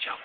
Chào.